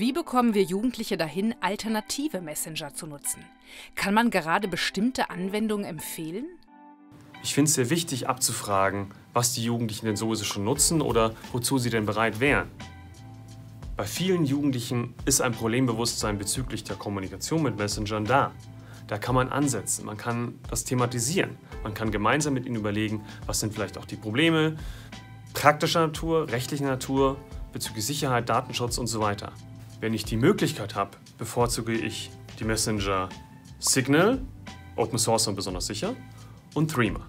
Wie bekommen wir Jugendliche dahin, alternative Messenger zu nutzen? Kann man gerade bestimmte Anwendungen empfehlen? Ich finde es sehr wichtig abzufragen, was die Jugendlichen denn sowieso schon nutzen oder wozu sie denn bereit wären. Bei vielen Jugendlichen ist ein Problembewusstsein bezüglich der Kommunikation mit Messengern da. Da kann man ansetzen, man kann das thematisieren, man kann gemeinsam mit ihnen überlegen, was sind vielleicht auch die Probleme praktischer Natur, rechtlicher Natur, bezüglich Sicherheit, Datenschutz und so weiter. Wenn ich die Möglichkeit habe, bevorzuge ich die Messenger Signal, Open Source und besonders sicher, und Threema.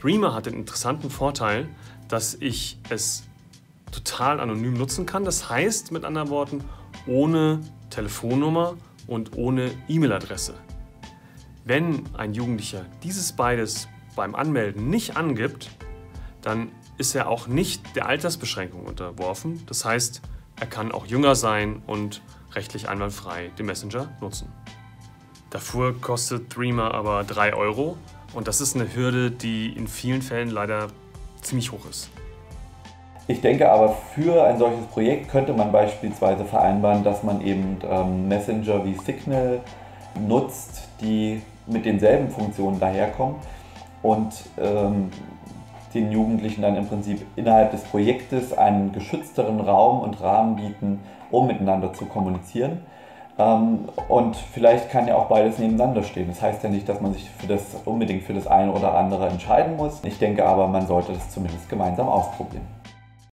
Threema hat den interessanten Vorteil, dass ich es total anonym nutzen kann. Das heißt, mit anderen Worten, ohne Telefonnummer und ohne E-Mail-Adresse. Wenn ein Jugendlicher dieses beides beim Anmelden nicht angibt, dann ist er auch nicht der Altersbeschränkung unterworfen. Das heißt, er kann auch jünger sein und rechtlich einwandfrei den Messenger nutzen. Dafür kostet Threema aber 3 Euro und das ist eine Hürde, die in vielen Fällen leider ziemlich hoch ist. Ich denke aber, für ein solches Projekt könnte man beispielsweise vereinbaren, dass man eben ähm, Messenger wie Signal nutzt, die mit denselben Funktionen daherkommen und ähm, den Jugendlichen dann im Prinzip innerhalb des Projektes einen geschützteren Raum und Rahmen bieten, um miteinander zu kommunizieren. Ähm, und vielleicht kann ja auch beides nebeneinander stehen. Das heißt ja nicht, dass man sich für das, unbedingt für das eine oder andere entscheiden muss. Ich denke aber, man sollte das zumindest gemeinsam ausprobieren.